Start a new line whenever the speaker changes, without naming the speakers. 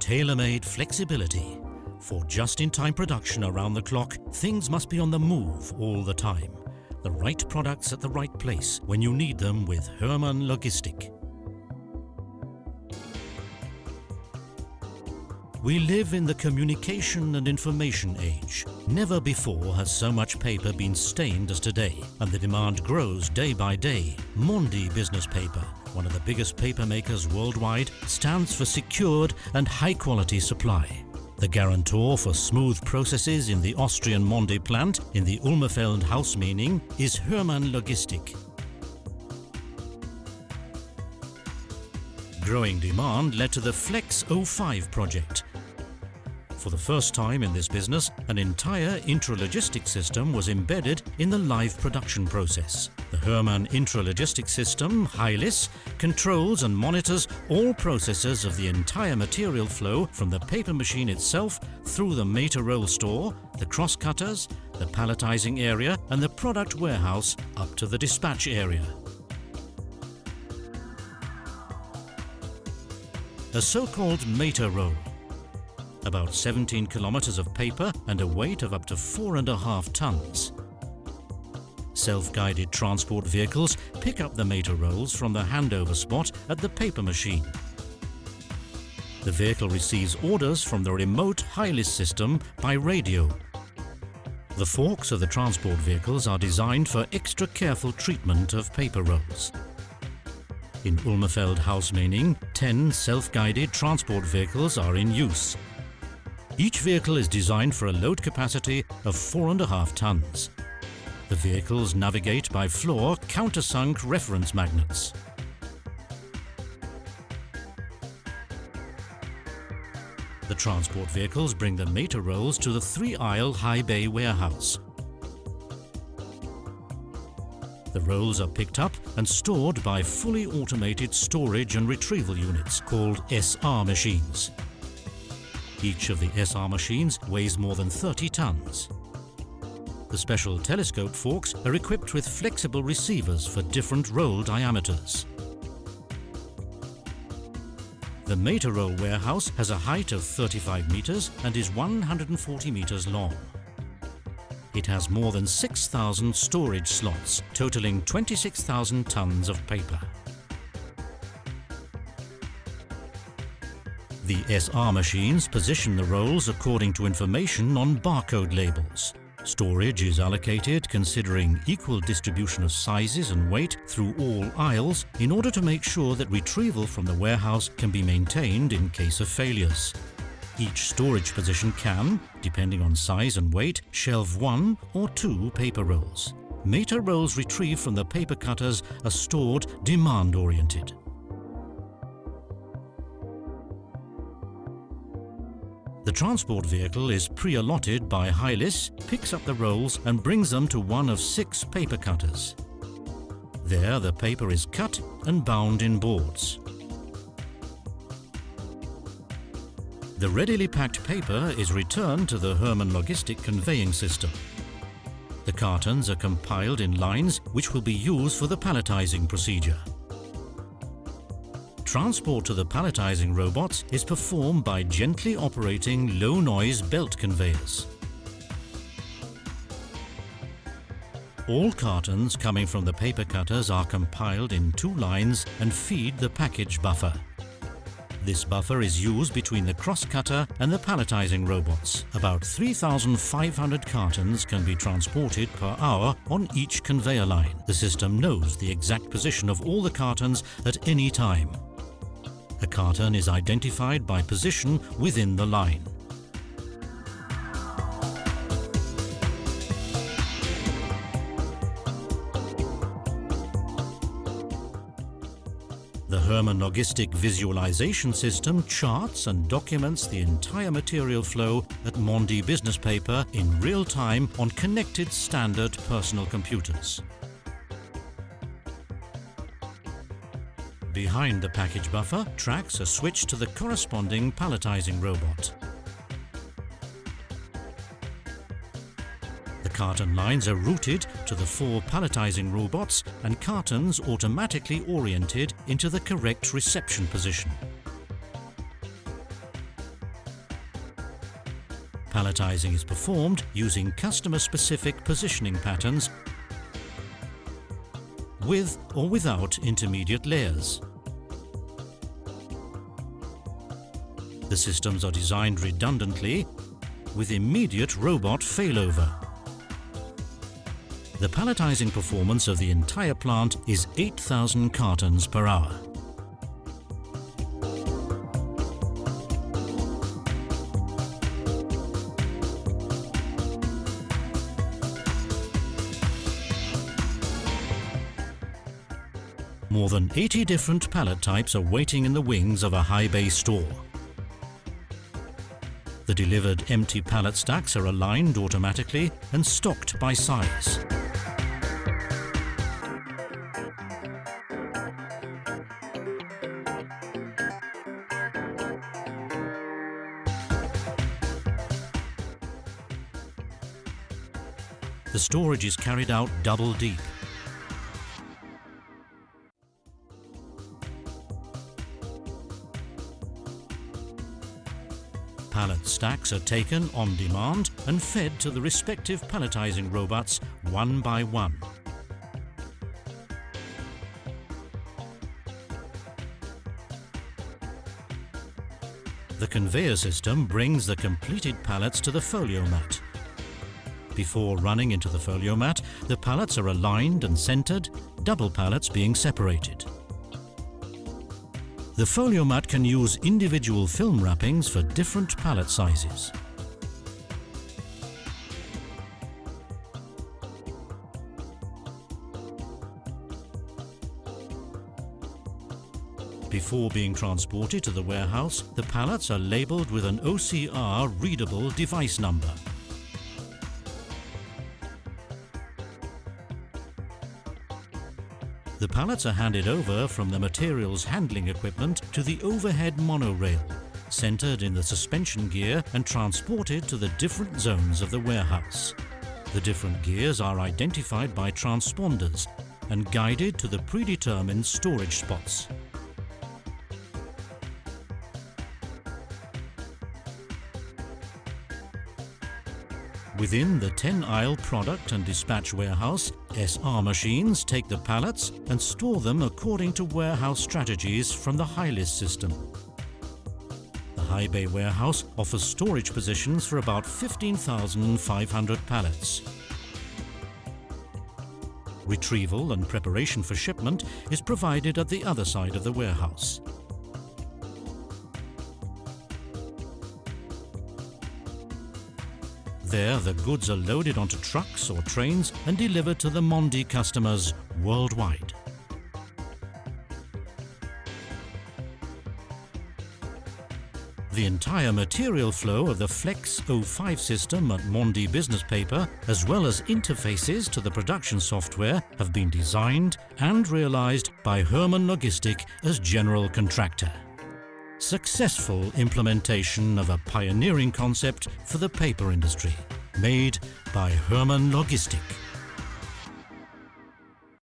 Tailor-made flexibility. For just-in-time production around the clock, things must be on the move all the time. The right products at the right place when you need them with Hörmann Logistik. We live in the communication and information age. Never before has so much paper been stained as today, and the demand grows day by day. Mondi Business Paper, one of the biggest paper makers worldwide, stands for secured and high-quality supply. The guarantor for smooth processes in the Austrian Mondi plant in the Ulmerfeld Hausmening is Hörmann Logistik. Growing demand led to the Flex 05 project, for the first time in this business, an entire intralogistic system was embedded in the live production process. The Hörmann Intralogistic System, HiLIS, controls and monitors all processes of the entire material flow from the paper machine itself through the mother roll store, the cross cutters, the palletizing area and the product warehouse up to the dispatch area. A so-called mother roll about 17 kilometers of paper and a weight of up to four and a half tons. Self-guided transport vehicles pick up the mother rolls from the handover spot at the paper machine. The vehicle receives orders from the remote HiLIS system by radio. The forks of the transport vehicles are designed for extra careful treatment of paper rolls. In Ulmerfeld Hausmening, 10 self-guided transport vehicles are in use each vehicle is designed for a load capacity of 4.5 tons. The vehicles navigate by floor countersunk reference magnets. The transport vehicles bring the mother rolls to the three-aisle high bay warehouse. The rolls are picked up and stored by fully automated storage and retrieval units called SR machines. Each of the SR machines weighs more than 30 tons. The special telescope forks are equipped with flexible receivers for different roll diameters. The Mother Roll warehouse has a height of 35 meters and is 140 meters long. It has more than 6,000 storage slots, totaling 26,000 tons of paper. The SR machines position the rolls according to information on barcode labels. Storage is allocated considering equal distribution of sizes and weight through all aisles in order to make sure that retrieval from the warehouse can be maintained in case of failures. Each storage position can, depending on size and weight, shelve one or two paper rolls. Mother rolls retrieved from the paper cutters are stored demand-oriented. The transport vehicle is pre-allotted by HiLIS, picks up the rolls and brings them to one of six paper cutters. There the paper is cut and bound in boards. The readily packed paper is returned to the Hörmann Logistic conveying system. The cartons are compiled in lines which will be used for the palletizing procedure. Transport to the palletizing robots is performed by gently operating low-noise belt conveyors. All cartons coming from the paper cutters are compiled in two lines and feed the package buffer. This buffer is used between the cross cutter and the palletizing robots. About 3,500 cartons can be transported per hour on each conveyor line. The system knows the exact position of all the cartons at any time. A carton is identified by position within the line. The Hörmann Logistic Visualization System charts and documents the entire material flow at Mondi Business Paper in real time on connected standard personal computers. Behind the package buffer, tracks are switched to the corresponding palletizing robot. The carton lines are routed to the four palletizing robots and cartons automatically oriented into the correct reception position. Palletizing is performed using customer-specific positioning patterns with or without intermediate layers. The systems are designed redundantly with immediate robot failover. The palletizing performance of the entire plant is 8,000 cartons per hour. More than 80 different pallet types are waiting in the wings of a high bay store. The delivered empty pallet stacks are aligned automatically and stocked by size. The storage is carried out double deep. Pallet stacks are taken on demand and fed to the respective palletizing robots one by one. The conveyor system brings the completed pallets to the folio mat. Before running into the folio mat, the pallets are aligned and centered, double pallets being separated. The folio mat can use individual film wrappings for different pallet sizes. Before being transported to the warehouse, the pallets are labelled with an OCR readable device number. The pallets are handed over from the materials handling equipment to the overhead monorail, centered in the suspension gear and transported to the different zones of the warehouse. The different gears are identified by transponders and guided to the predetermined storage spots. Within the 10-aisle product and dispatch warehouse, SR machines take the pallets and store them according to warehouse strategies from the HiLIS system. The high bay warehouse offers storage positions for about 15,500 pallets. Retrieval and preparation for shipment is provided at the other side of the warehouse. There, the goods are loaded onto trucks or trains and delivered to the Mondi customers worldwide. The entire material flow of the Flex 05 system at Mondi Business Paper, as well as interfaces to the production software, have been designed and realized by Hörmann Logistik as general contractor successful implementation of a pioneering concept for the paper industry, made by Hörmann Logistik.